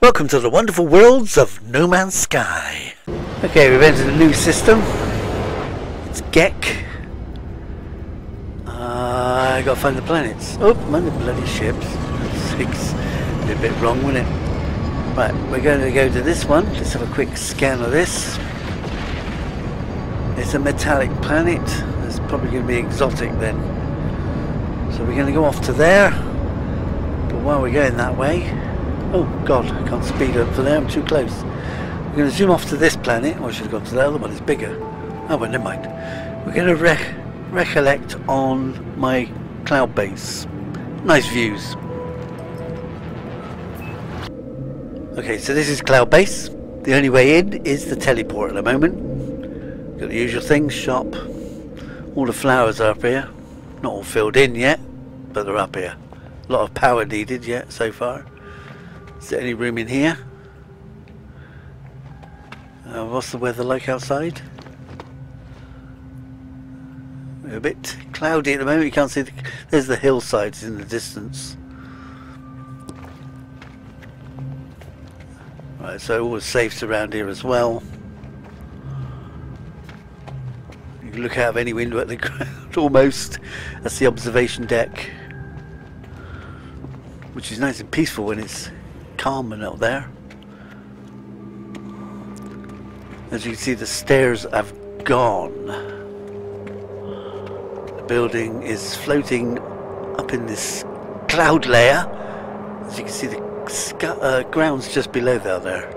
Welcome to the wonderful worlds of No Man's Sky. Okay, we've entered a new system. It's Gek. Uh, I gotta find the planets. Oh, mind the bloody ships. Six. Be a bit wrong, wouldn't it? Right, we're going to go to this one. Let's have a quick scan of this. It's a metallic planet. It's probably going to be exotic then. So we're going to go off to there. But while we're going that way, oh god, I can't speed up for there. I'm too close. We're going to zoom off to this planet. Or I should have gone to the other one. It's bigger. Oh well, never mind. We're going to re recollect on my cloud base. Nice views. Okay, so this is cloud base. The only way in is the teleport at the moment. Got the usual things, shop. All the flowers are up here. Not all filled in yet, but they're up here. A lot of power needed yet so far. Is there any room in here? Uh, what's the weather like outside? A bit cloudy at the moment. You can't see. The, there's the hillsides in the distance. Right, so all the safes around here as well. You can look out of any window at the ground almost. That's the observation deck. Which is nice and peaceful when it's and out there. As you can see the stairs have gone. The building is floating up in this cloud layer. As you can see the uh, ground's just below there, there.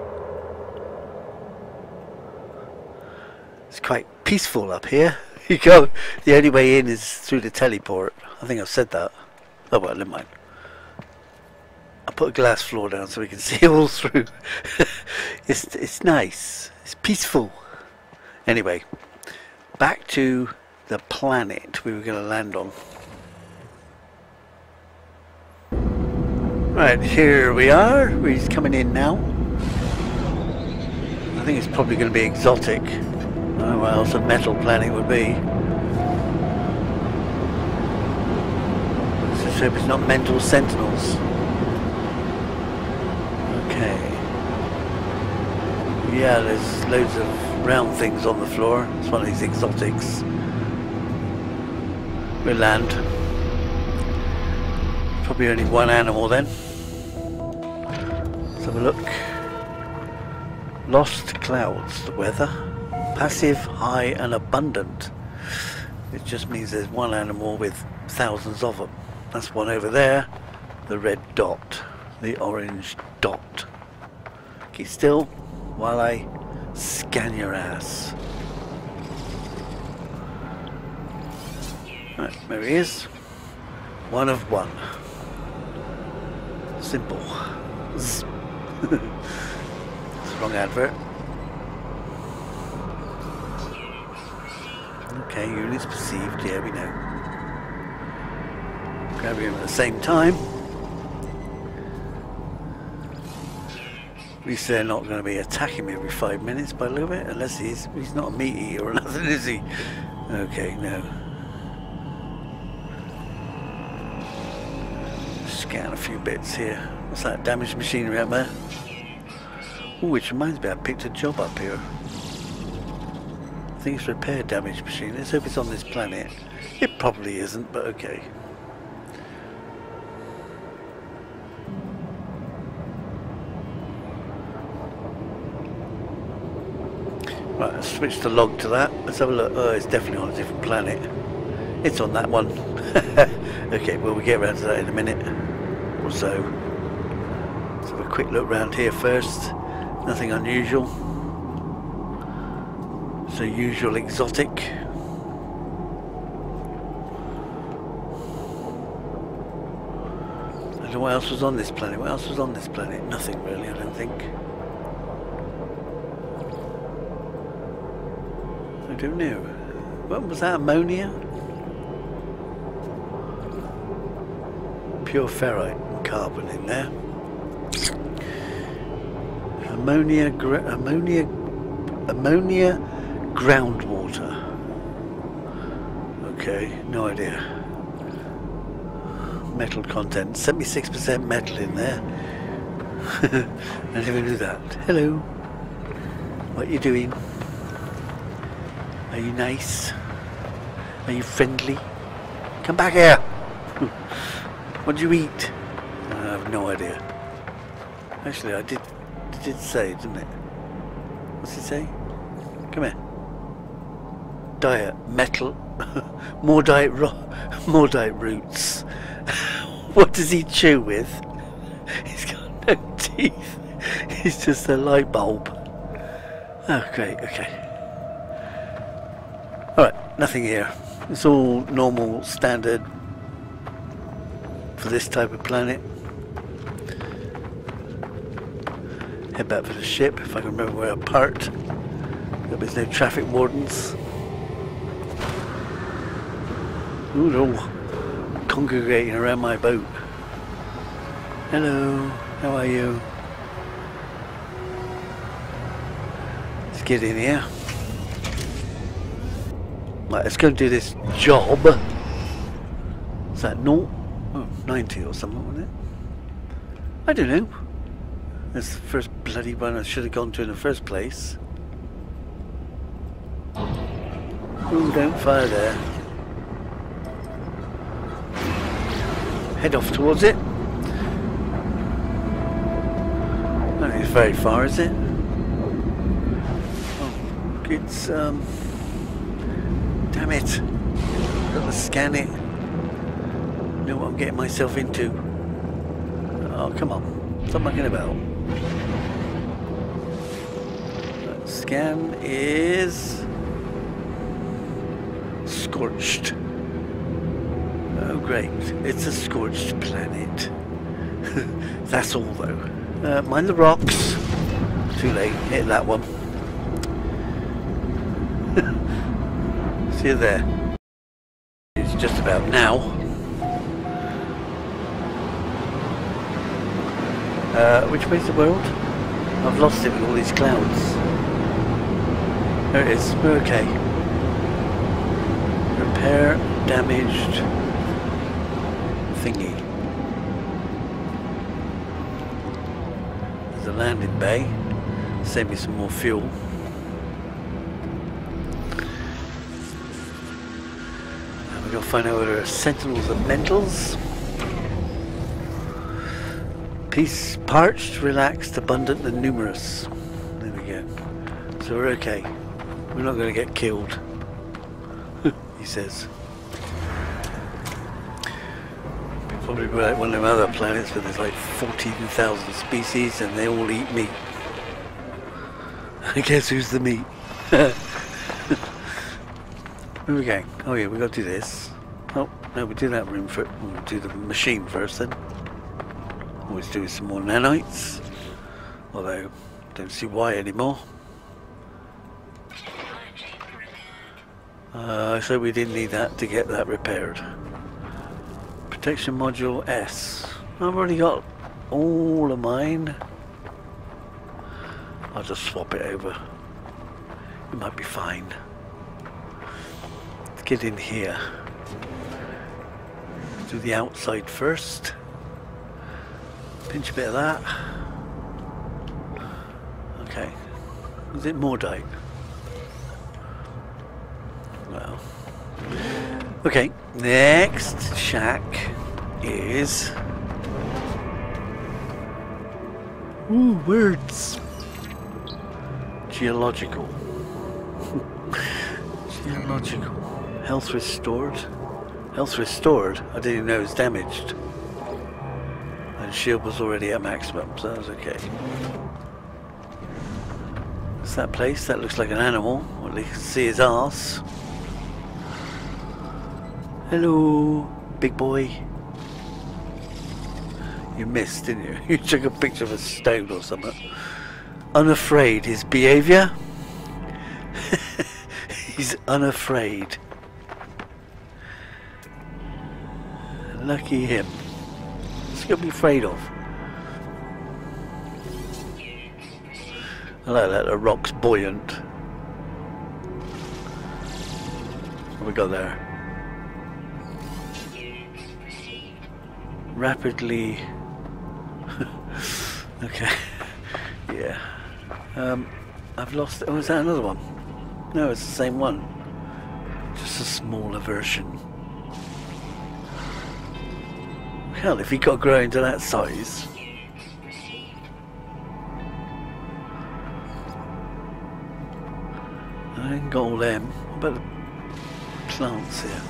It's quite peaceful up here. You go. The only way in is through the teleport. I think I've said that. Oh well, never mind. I'll put a glass floor down so we can see all through. it's it's nice. It's peaceful. Anyway, back to the planet we were going to land on. Right, here we are. He's coming in now. I think it's probably going to be exotic. Oh, what else a metal planet would be. Let's just hope it's not mental sentinels. Okay. Yeah, there's loads of round things on the floor. It's one of these exotics. We land. Probably only one animal then. Let's have a look. Lost clouds, the weather. Passive, high and abundant. It just means there's one animal with thousands of them. That's one over there. The red dot. The orange dot. Keep still while I scan your ass. Right, there he is. One of one. Simple. it's wrong advert. Okay, units perceived, yeah we know. Grab him at the same time. Least they're not going to be attacking me every five minutes by a little bit, unless he's he's not a meat eater or nothing, is he? Okay, no. Scan a few bits here. What's that? Damaged machinery up there? Oh, which reminds me, I picked a job up here. I think it's repair damaged machine. Let's hope it's on this planet. It probably isn't, but okay. Right, switch the log to that. Let's have a look. Oh, it's definitely on a different planet. It's on that one. okay, well, we'll get around to that in a minute or so. Let's have a quick look around here first. Nothing unusual. So usual exotic. I don't know what else was on this planet. What else was on this planet? Nothing really, I don't think. Know. What was that? Ammonia? Pure ferrite carbon in there. Ammonia, ammonia, ammonia groundwater. Okay, no idea. Metal content, 76% metal in there. I never knew that. Hello. What you doing? Are you nice? Are you friendly? Come back here. what do you eat? I have no idea. Actually, I did did say, didn't it? What's it say? Come here. Diet metal, more diet more diet roots. what does he chew with? He's got no teeth. He's just a light bulb. Oh, great. Okay. Nothing here. It's all normal, standard for this type of planet. Head back for the ship if I can remember where I parked. Hope there's no traffic wardens. Ooh, they're all congregating around my boat. Hello, how are you? Let's get in here. Right, let's go do this job. Is that naught? Oh, 90 or something, wasn't it? I don't know. That's the first bloody one I should have gone to in the first place. Ooh, don't fire there. Head off towards it. It's very far, is it? Oh, it's, um... Damn it. Got to scan it. Know what I'm getting myself into. Oh, come on. Stop mucking about. Scan is scorched. Oh great, it's a scorched planet. That's all though. Uh, mind the rocks. Too late, hit that one. See there. It's just about now. Uh, which way's the world? I've lost it with all these clouds. There it is, we're okay. Repair damaged thingy. There's a landing bay. Save me some more fuel. We're find out whether sentinels and mentals. Peace, parched, relaxed, abundant, and numerous. There we go. So we're okay. We're not going to get killed. he says. Probably like one of them other planets where there's like 14,000 species and they all eat meat. I guess who's the meat? Where are we going? Oh yeah, we got to do this. No, we do that room for We'll do the machine first then. Always doing some more nanites. Although, don't see why anymore. Uh, so we didn't need that to get that repaired. Protection module S. I've already got all of mine. I'll just swap it over. It might be fine. Let's get in here. Do the outside first. Pinch a bit of that. Okay. Is it Mordite? Well. Okay, next shack is... Ooh, words. Geological. Geological. Health restored. Health restored? I didn't even know it was damaged. And shield was already at maximum, so that was okay. What's that place? That looks like an animal. Well, you can see his ass. Hello, big boy. You missed, didn't you? You took a picture of a stone or something. Unafraid, his behaviour? He's unafraid. Lucky him. What's he to be afraid of? I like that, the rock's buoyant. What we got there? rapidly Okay. yeah. Um, I've lost. Oh, is that another one? No, it's the same one. Just a smaller version. Hell, if he got growing to that size. I ain't got all them. What about the plants here?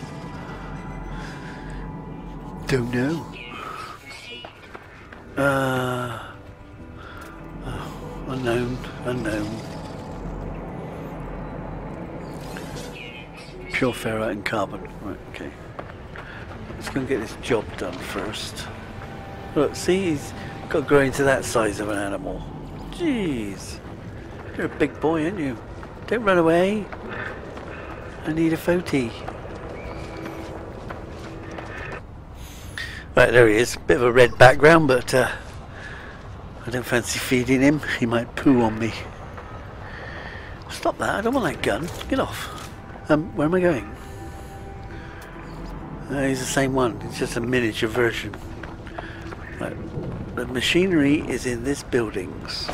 Don't know. Uh, oh, unknown, unknown. Pure ferrite and carbon. Right, okay. Go and get this job done first. Look, see, he's got growing to that size of an animal. Jeez. You're a big boy, aren't you? Don't run away. I need a photo. Right, there he is. Bit of a red background, but uh, I don't fancy feeding him. He might poo on me. Stop that. I don't want that gun. Get off. Um, where am I going? Uh, he's the same one. It's just a miniature version. The machinery is in this buildings.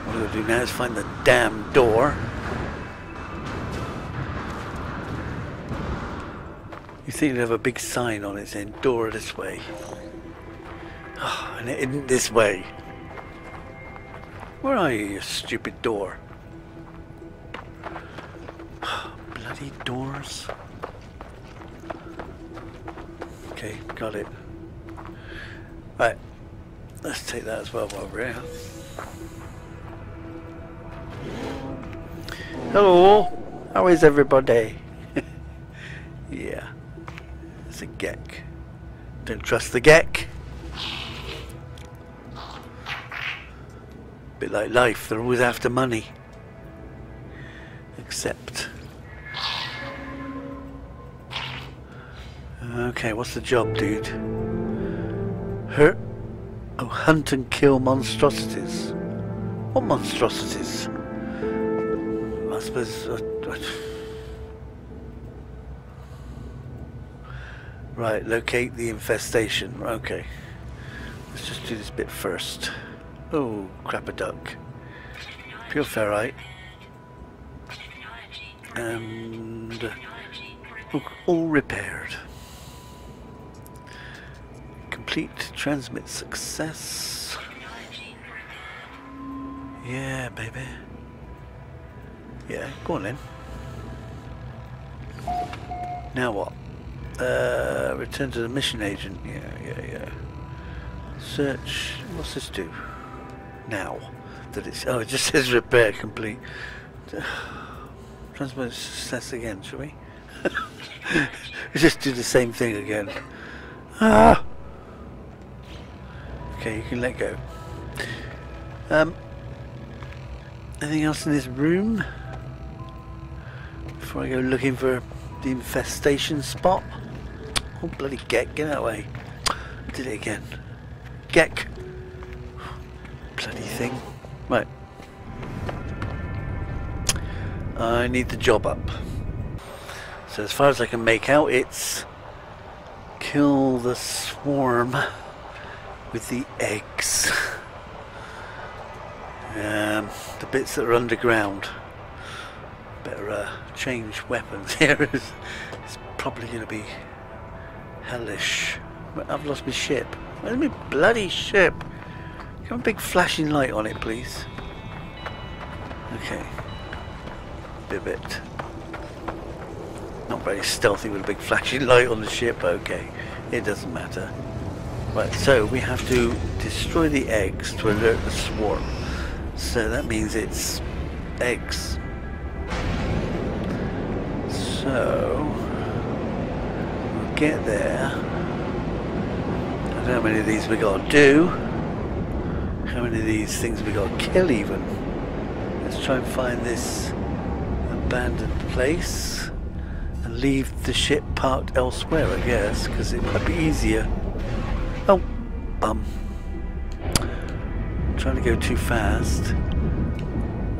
What I'm going to do now is find the damn door. You think it'd have a big sign on it saying door this way. Oh, and it isn't this way. Where are you, you stupid door? Bloody doors. Okay, got it. Right, let's take that as well while we're here. Hello, how is everybody? yeah, it's a Gek. Don't trust the Gek. Bit like life, they're always after money. Except. Okay, what's the job, dude? Hurt? Oh, hunt and kill monstrosities. What monstrosities? I suppose. Uh, uh, right, locate the infestation. Okay. Let's just do this bit first. Oh, crap a duck. Pure ferrite. And uh, all repaired. Complete transmit success. Yeah, baby. Yeah, go on then. Now what? Uh, return to the mission agent. Yeah, yeah, yeah. Search. What's this do? Now that it's oh, it just says repair complete. Transmit success again, shall we? just do the same thing again. Ah. Okay, you can let go. Um. Anything else in this room? Before I go looking for the infestation spot. Oh bloody Gek, get that way. Did it again. Gek. Bloody thing. Right. I need the job up. So as far as I can make out, it's kill the swarm with the eggs. Um, the bits that are underground. Better uh, change weapons here. it's probably going to be hellish. I've lost my ship. Where's my bloody ship? Have a big flashing light on it, please. Okay. Be a bit not very stealthy with a big flashing light on the ship. Okay, it doesn't matter. Right, so we have to destroy the eggs to alert the swarm. So that means it's eggs. So we'll get there. I don't know how many of these we got to do. How many of these things we got to kill even. Let's try and find this abandoned place and leave the ship parked elsewhere I guess because it might be easier. Oh, bum trying to go too fast.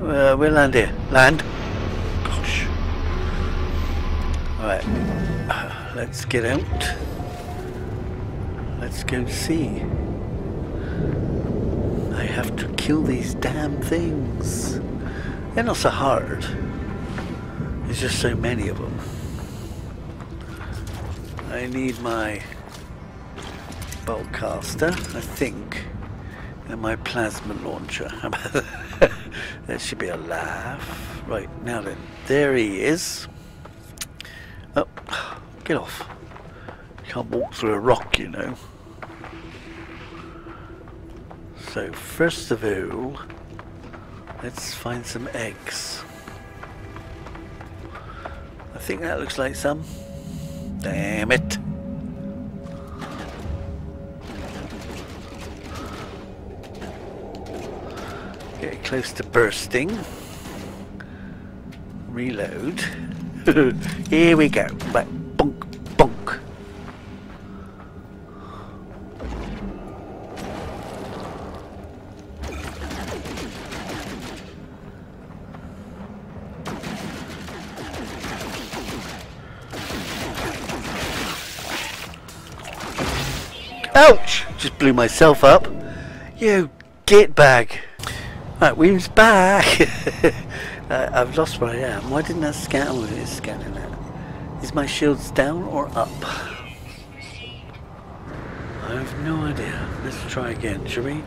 Uh, we'll land here. Land. Gosh. Alright. let's get out. Let's go see. I have to kill these damn things. They're not so hard. There's just so many of them. I need my bolt caster, I think, and my plasma launcher. that should be a laugh. Right, now then, there he is. Oh, get off. Can't walk through a rock, you know. So, first of all, let's find some eggs. I think that looks like some. Damn it. Close to bursting. Reload. Here we go. Right, bonk, bonk. Ouch! Just blew myself up. You get bag. Right, Weem's back. uh, I've lost where I am. Why didn't that scan? Oh, it is scanning that. Is my shields down or up? I have no idea. Let's try again, shall we?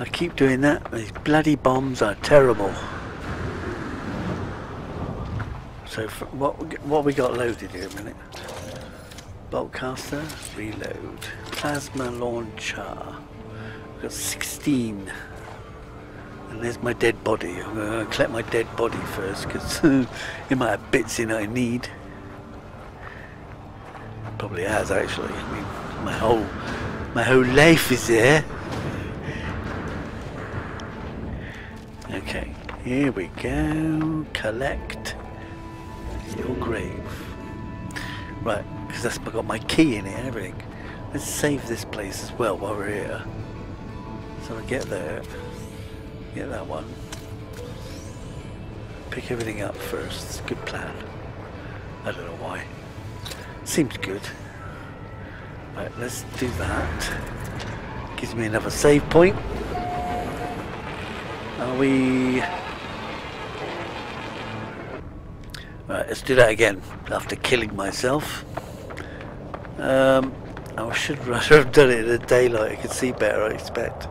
I keep doing that. These bloody bombs are terrible. So, what what we got loaded here a minute? Bolt caster, reload, plasma launcher. We've got 16. And there's my dead body. I'm going to collect my dead body first because it might have bits in I need. Probably has actually. I mean, my whole my whole life is there. Okay, here we go. Collect your grave. Right, because that's got my key in it everything. Let's save this place as well while we're here. So I get there, get that one. Pick everything up first. Good plan. I don't know why. Seems good. Right, let's do that. Gives me another save point. Are we... Right, let's do that again after killing myself. Um, I should rather have done it in the daylight. I could see better, I expect.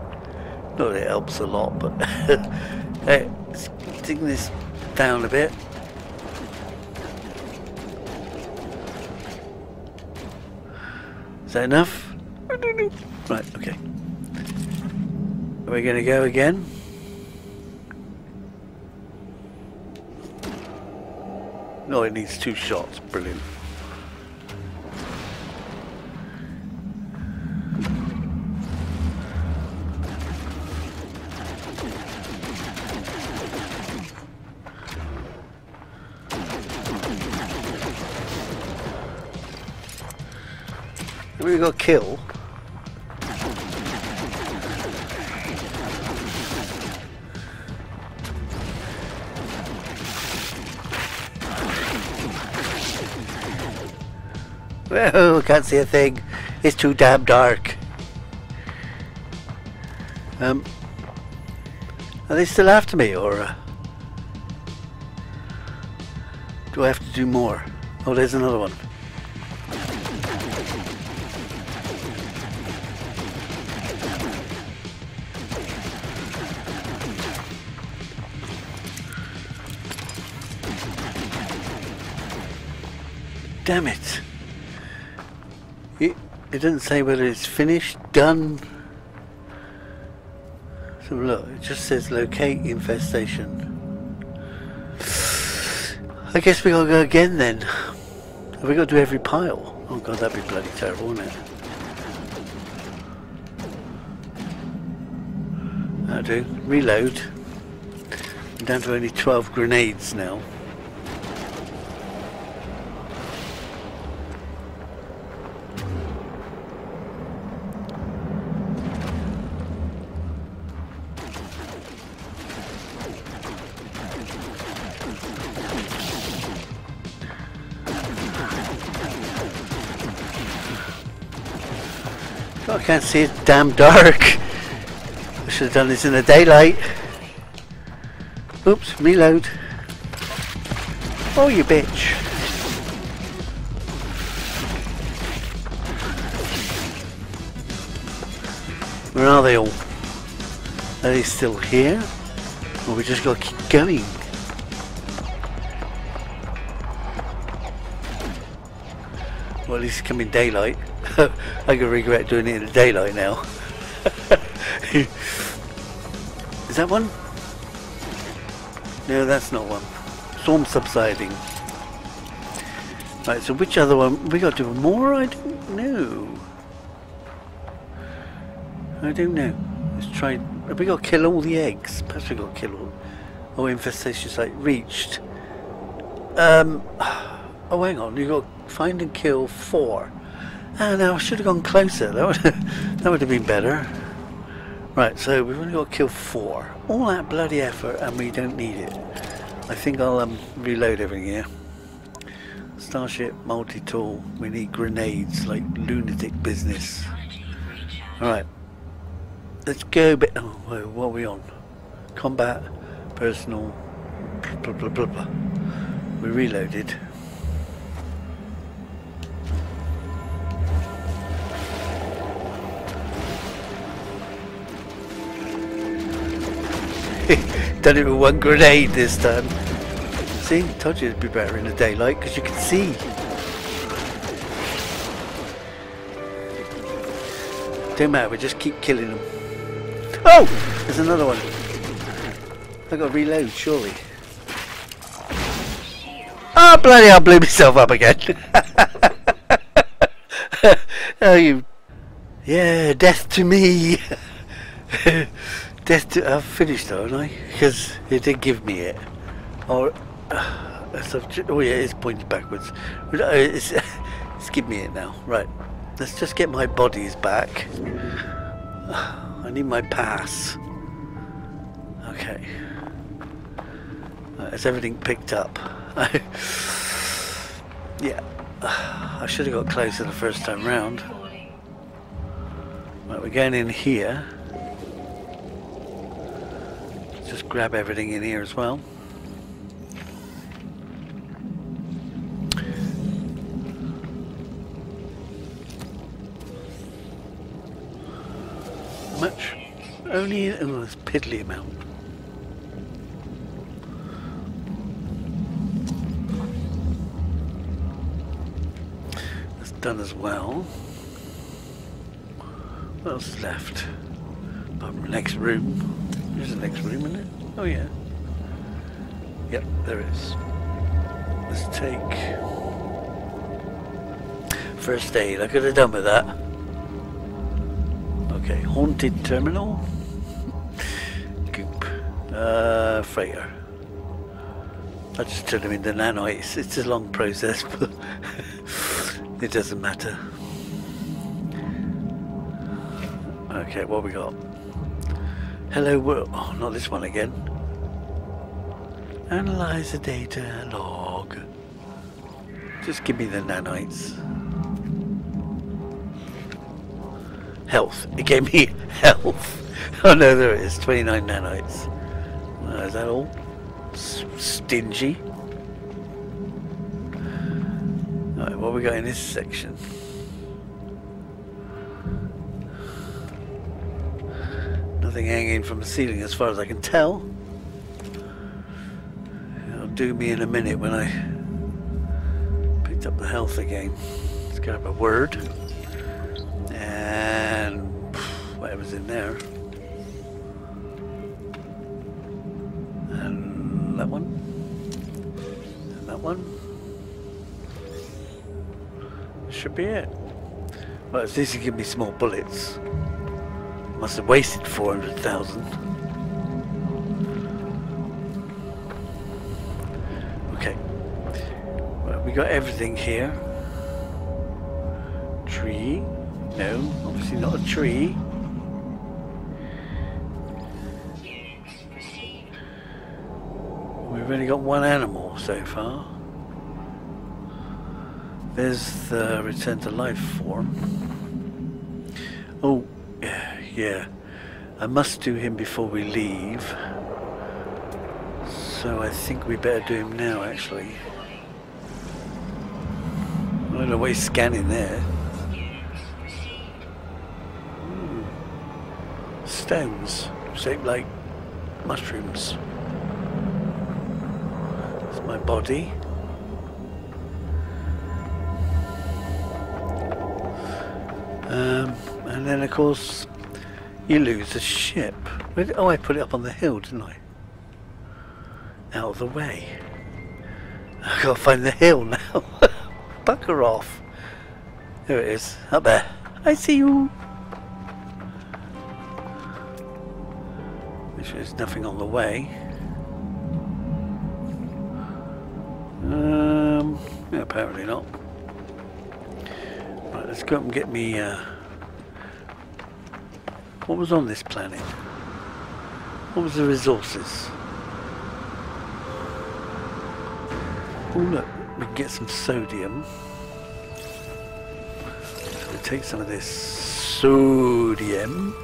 Not that it helps a lot, but hey, let's this down a bit. Is that enough? Right, okay. Are we going to go again? No, it needs two shots. Brilliant. Got kill. Well, can't see a thing. It's too damn dark. Um, are they still after me, or uh, do I have to do more? Oh, there's another one. Damn it. It, it doesn't say whether it's finished, done. So look, it just says locate infestation. I guess we gotta go again then. Have we got to do every pile? Oh god, that'd be bloody terrible, wouldn't it? That'll do. Reload. I'm down to only 12 grenades now. Can't see it. Damn dark. I should have done this in the daylight. Oops, reload. Oh, you bitch. Where are they all? Are they still here? Or we just gotta keep going? Well, at least it's coming daylight. I can regret doing it in the daylight now. Is that one? No, that's not one. Storm subsiding. Right, so which other one? We got to do more? I don't know. I don't know. Let's try. Have we got to kill all the eggs? Perhaps we got to kill all. Oh, infestation site reached. Um. Oh, hang on. You got to find and kill four. Ah, no, I should have gone closer. That would that would have been better. Right, so we've only got to kill four. All that bloody effort, and we don't need it. I think I'll um, reload everything here. Starship multi-tool. We need grenades like lunatic business. Alright. Let's go bit. Oh, what are we on? Combat, personal, blah blah blah blah. We reloaded. Done it with one grenade this time. See, told you it'd be better in the daylight because you can see. Don't matter, we just keep killing them. Oh! There's another one. I got to reload, surely. Oh, bloody hell, blew myself up again. oh, you... Yeah, death to me. I've finished, haven't I? Because it did give me it. Or... Uh, oh, yeah, it's pointed backwards. It's, it's give me it now. Right. Let's just get my bodies back. I need my pass. Okay. Right, is everything picked up? yeah. I should have got closer the first time round. Right, we're going in here. Grab everything in here as well. much? Only a piddly amount. That's done as well. What else is left? Next room. There's the next room, isn't it? Oh yeah. Yep, there is. Let's take first aid. I could have done with that. Okay, haunted terminal. Goop. Uh, freighter. I just turn them into nanites. It's a long process, but it doesn't matter. Okay, what we got? Hello world. Oh, not this one again. Analyze the data log. Just give me the nanites. Health. It gave me health. Oh no, there it is. 29 nanites. Uh, is that all? S stingy. Alright, what we got in this section? Nothing hanging from the ceiling as far as I can tell. It'll do me in a minute when I picked up the health again. Let's grab a word And whatever's in there. And that one. And that one. Should be it. Well, if this give me small bullets, must have wasted 400,000. Okay. Well, we got everything here. Tree. No, obviously not a tree. We've only got one animal so far. There's the return to life form. Yeah. I must do him before we leave. So I think we better do him now actually. I don't know why he's scanning there. Ooh. Stones shaped like mushrooms. It's my body. Um, and then of course you lose the ship. Oh, I put it up on the hill, didn't I? Out of the way. I've gotta find the hill now. Bucker off. There it is, up there. I see you. Make sure there's nothing on the way. Um, yeah, apparently not. Right, let's go up and get me. Uh, what was on this planet? What was the resources? Oh look, we can get some sodium. So we take some of this sodium.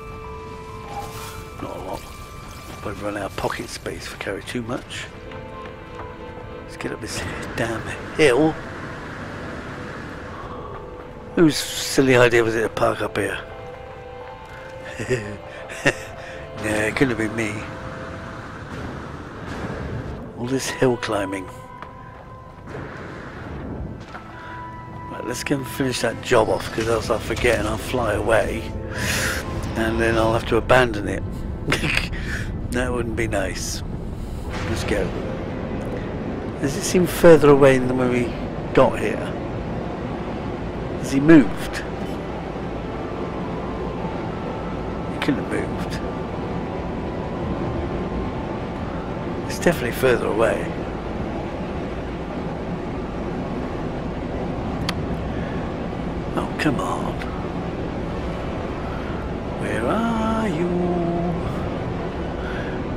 Not a lot. But run out of pocket space we carry too much. Let's get up this damn hill. Whose silly idea was it to park up here? nah, it couldn't have been me. All this hill climbing. Right, let's go and finish that job off because else I'll forget and I'll fly away. And then I'll have to abandon it. that wouldn't be nice. Let's go. Does it seem further away than when we got here? Has he moved? Have moved. It's definitely further away. Oh, come on. Where are you?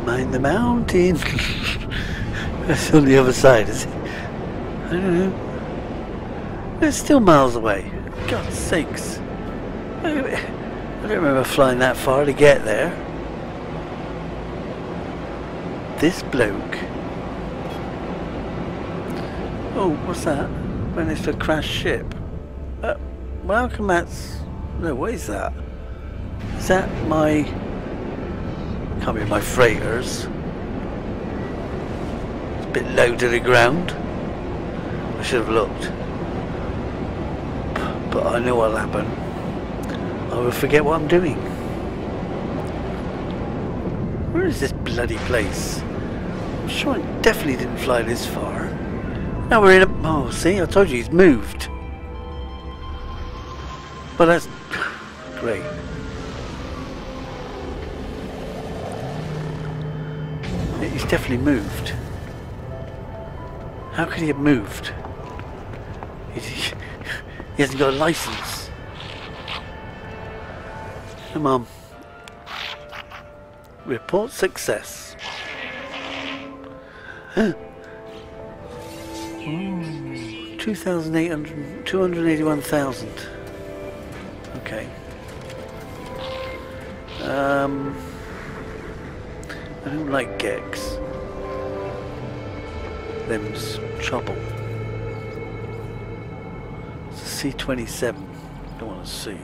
Mind the mountain. That's on the other side, is it? I don't know. It's still miles away. God's sakes. I don't remember flying that far to get there. This bloke. Oh, what's that? Managed to crash ship. Uh, well, that's... No, what is that? Is that my... Can't be my freighters. It's a bit low to the ground. I should have looked. But I know what'll happen. I will forget what I'm doing. Where is this bloody place? I'm sure I definitely didn't fly this far. Now we're in a... Oh, see? I told you he's moved. But that's... Great. He's definitely moved. How could he have moved? He, he hasn't got a license. Come on. Report success. Ooh, 2,800, 281,000. Okay. Um, I don't like Geks. Them's trouble. It's a C-27. Don't want to see.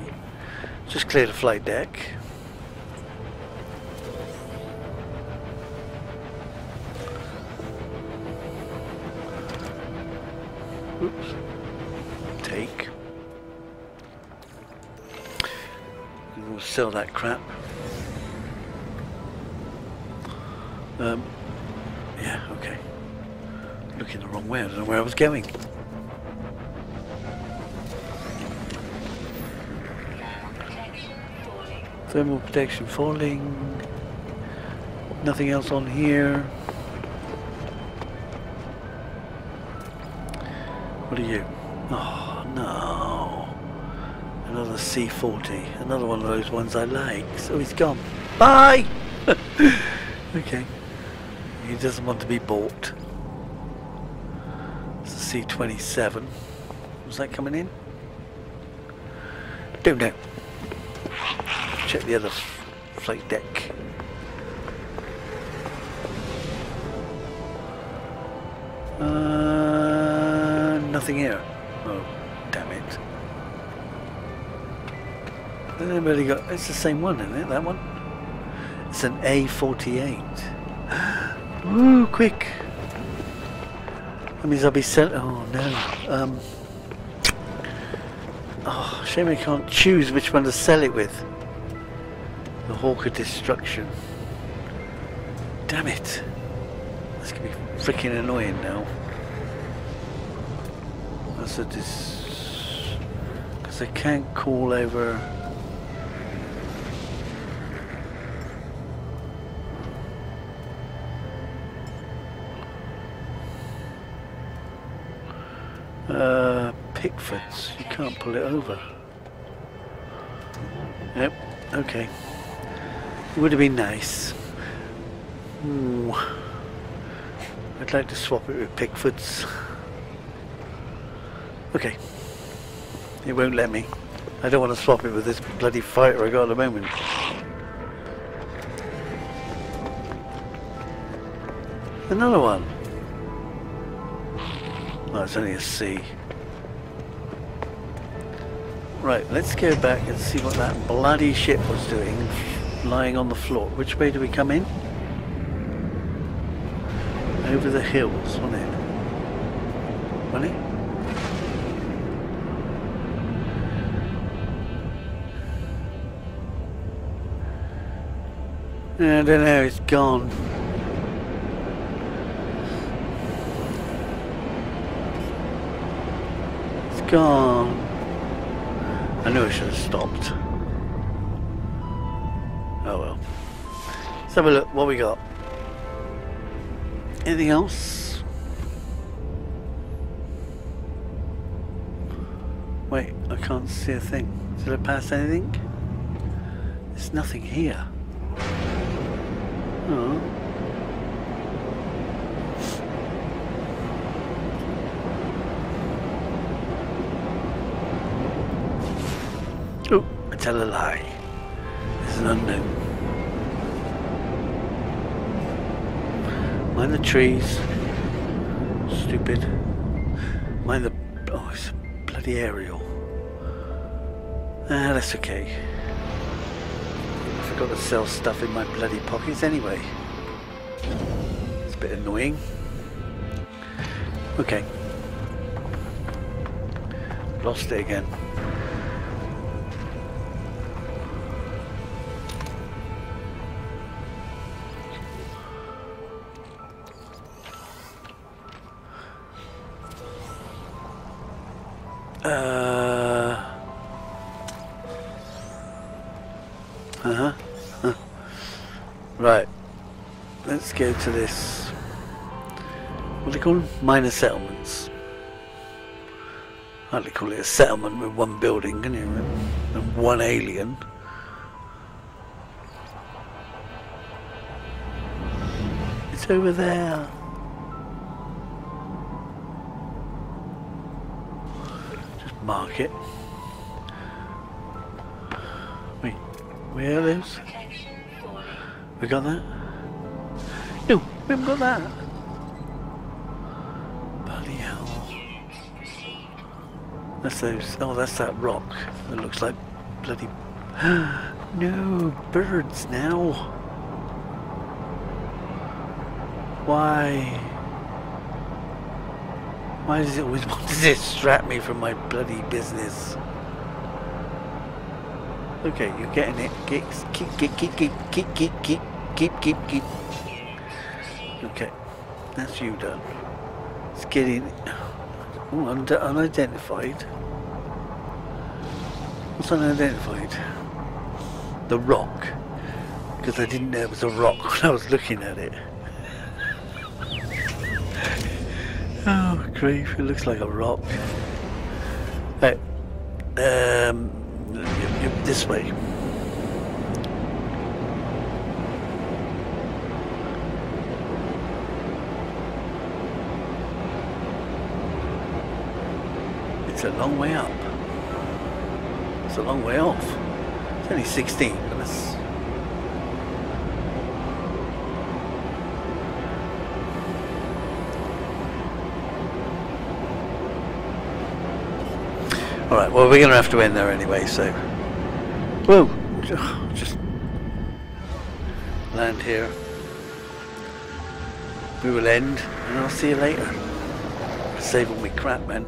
Just clear the flight deck. Oops. Take. And we'll sell that crap. Um, yeah, okay. Looking the wrong way, I don't know where I was going. Thermal protection falling. Nothing else on here. What are you? Oh no. Another C40. Another one of those ones I like. So he's gone. Bye! okay. He doesn't want to be bought. It's a C27. Was that coming in? Don't know. Check the other flight deck. Uh, nothing here. Oh, damn it. Really got. It's the same one, isn't it? That one. It's an A48. Ooh, quick! That means I'll be sent. Oh no. Um. Oh, shame I can't choose which one to sell it with. The Hawk of Destruction. Damn it. That's gonna be freaking annoying now. That's a dis... Because I can't call over... Uh, Pickfords. You can't pull it over. Yep, okay. It would have been nice. Ooh. I'd like to swap it with Pickfords. Okay. It won't let me. I don't want to swap it with this bloody fighter I got at the moment. Another one. Oh, it's only a C. Right, let's go back and see what that bloody ship was doing lying on the floor. Which way do we come in? Over the hills, wasn't it? Wasn't it? I don't know, it's gone. It's gone. I knew I should have stopped. Oh well. Let's have a look what we got. Anything else? Wait, I can't see a thing. Did I pass anything? There's nothing here. Oh. Oh, I tell a lie. Mind the trees. Stupid. Mind the... Oh, it's a bloody aerial. Ah, that's okay. I forgot to sell stuff in my bloody pockets anyway. It's a bit annoying. Okay. Lost it again. Go to this. What do you call them? Minor settlements. Hardly call it a settlement with one building, can you? And one alien. It's over there. Just mark it. Wait, where those? We got that? No, got that. Bloody hell. That's those. Oh, that's that rock. It looks like bloody. no, birds now. Why? Why does it always want to distract me from my bloody business? Okay, you're getting it. Keep, keep, keep, keep, keep, keep, keep, keep, keep, keep. Okay, that's you done. It's getting oh, un unidentified. What's unidentified? The rock, because I didn't know it was a rock when I was looking at it. oh, grief! It looks like a rock. Right. Um, this way. a long way up. It's a long way off. It's only 16. That's Alright, well we're going to have to end there anyway, so... Whoa! Just... Land here. We will end, and I'll see you later. Save all my crap, man.